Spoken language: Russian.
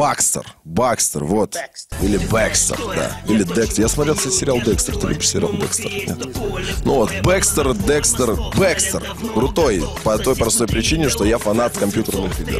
Бакстер. Бакстер, вот. Или Бэкстер, да. Или Декстер. Я смотрел, кстати, сериал Декстер. Ты любишь сериал Декстер? Нет. Ну вот, Бэкстер, Декстер, Бэкстер. Крутой. По той простой причине, что я фанат компьютерных игр.